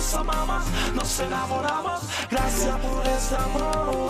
nos amamos, nos enamoramos. Gracias por este amor.